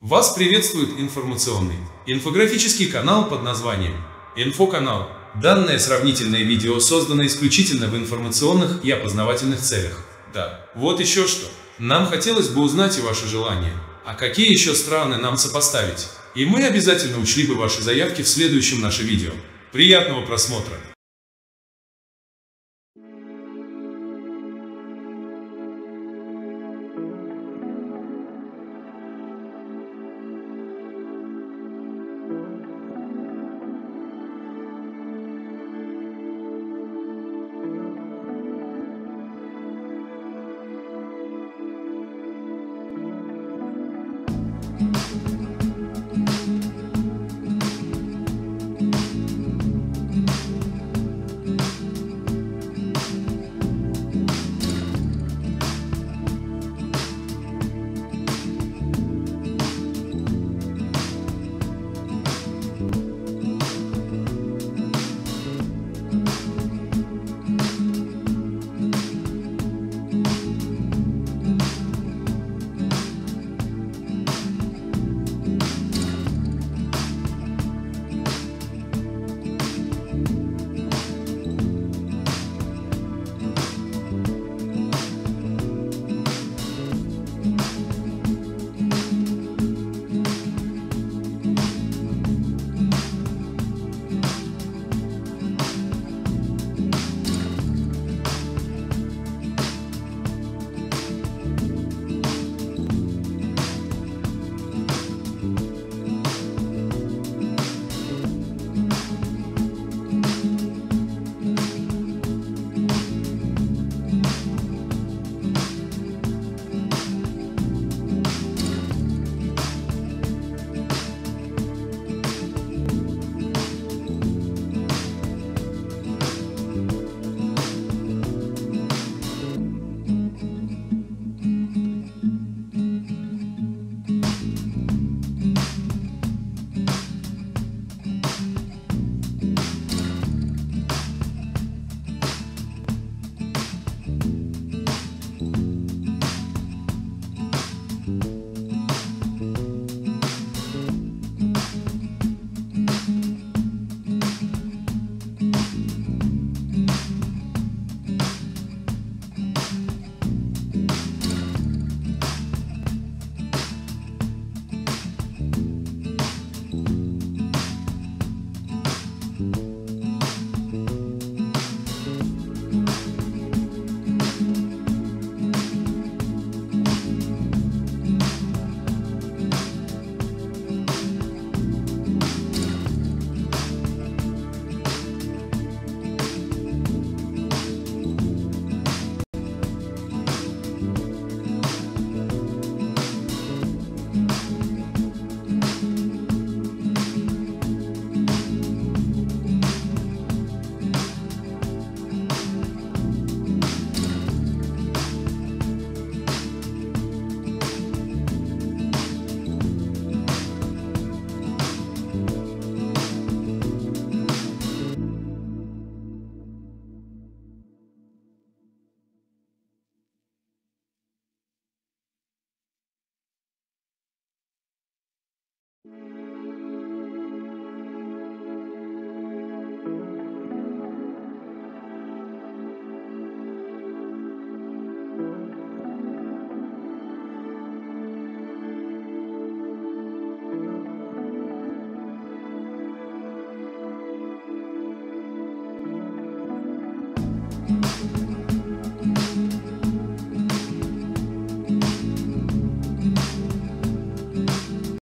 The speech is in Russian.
Вас приветствует информационный инфографический канал под названием Инфоканал. Данное сравнительное видео создано исключительно в информационных и опознавательных целях. Да, вот еще что. Нам хотелось бы узнать и ваши желания. А какие еще страны нам сопоставить? И мы обязательно учли бы ваши заявки в следующем наше видео. Приятного просмотра!